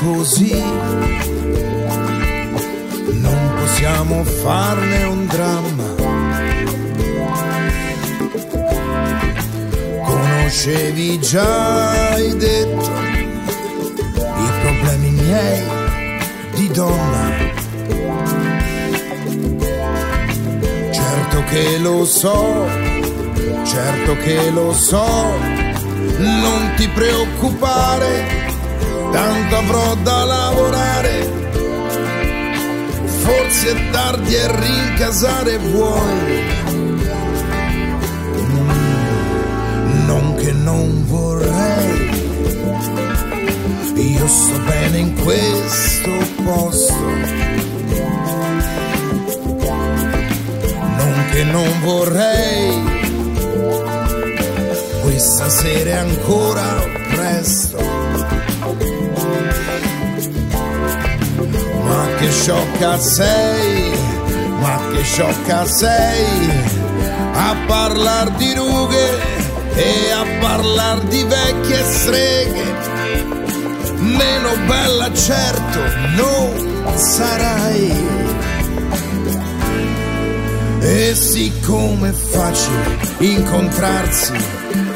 Così, non possiamo farne un dramma. Conoscevi già, hai detto, i problemi miei di donna. Certo che lo so, certo che lo so, non ti preoccupare, tanto avrò da lavorare. Forse è tardi e rincasare vuoi. Che non vorrei, io sto bene in questo posto. Non che non vorrei, questa sera è ancora presto. Ma che sciocca sei, ma che sciocca sei a parlar di rughe e parlar di vecchie streghe. Meno bella certo non sarai. E siccome è facile incontrarsi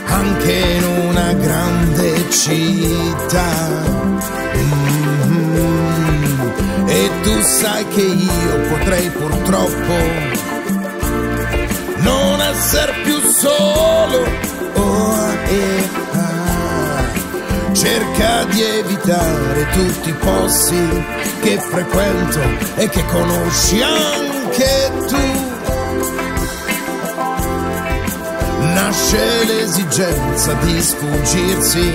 anche in una grande città. mm, E tu sai che io potrei purtroppo non essere più solo. Cerca di evitare tutti i posti che frequento e che conosci anche tu. nasce l'esigenza di sfuggirsi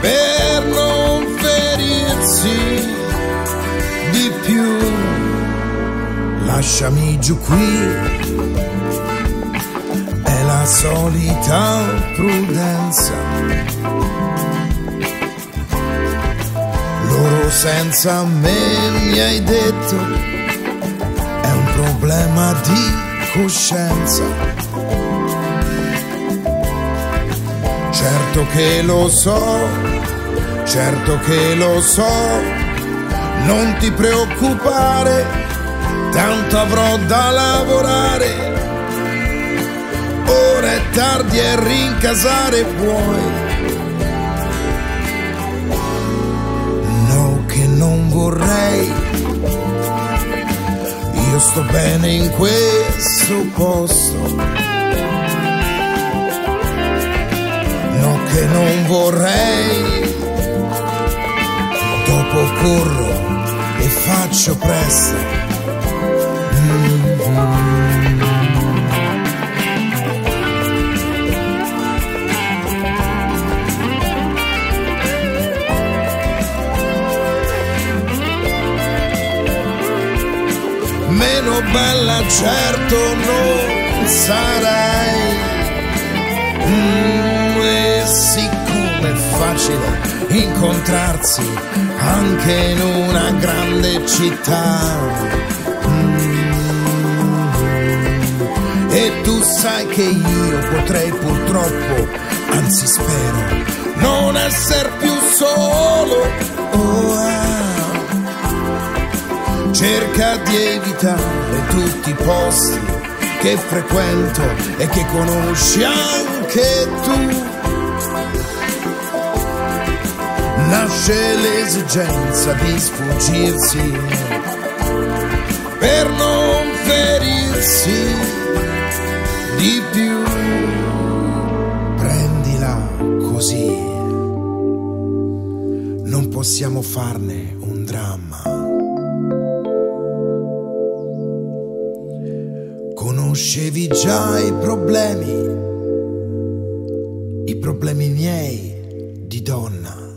per non ferirsi di più. Lasciami giù qui, la solita prudenza. Loro senza me mi hai detto, è un problema di coscienza. Certo che lo so, certo che lo so, non ti preoccupare, tanto avrò da lavorare. Tardi e rincasare puoi. No che non vorrei, io sto bene in questo posto. No che non vorrei, dopo corro e faccio presto. Mm. Meno bella certo non sarai. Mm, e siccome è facile incontrarsi anche in una grande città. Mm, e tu sai che io potrei purtroppo, anzi spero, non essere più solo. Oh, ah. Cerca di evitare tutti i posti che frequento e che conosci anche tu. Nasce l'esigenza di sfuggirsi per non ferirsi di più. Prendila così, non possiamo farne un dramma. Conoscevi già i problemi, i problemi miei di donna.